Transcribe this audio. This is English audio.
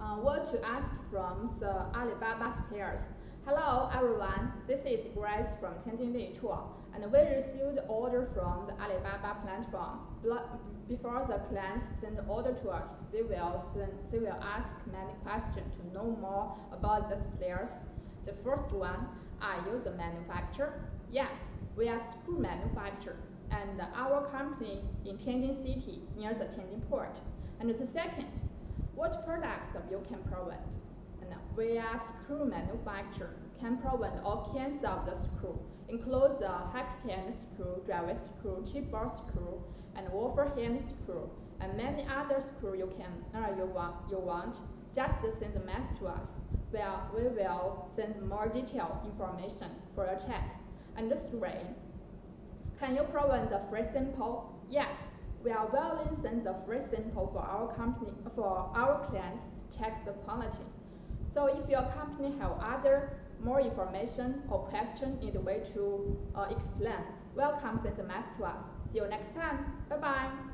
uh, what to ask from the Alibaba players. Hello everyone, this is Grace from Tianjin Tour, and we received order from the Alibaba platform. Before the clients send order to us, they will, send, they will ask many questions to know more about the players. The first one, are you the manufacturer? Yes, we are screw manufacturer, and our company in Tianjin City near the Tianjin port. And the second, what products you can prevent. And we are screw manufacturer can prevent all kinds of the screw, includes the hex hand screw, driver screw, chipboard screw, and wafer hand screw, and many other screw you can uh, you want you want. Just send a message to us. Well, we will send more detailed information for your check. And three, can you prevent the free sample? Yes, we are to send the free sample for our company for our clients check the quality. So if your company have other more information or question in the way to uh, explain, welcome send a message to us. See you next time. Bye bye.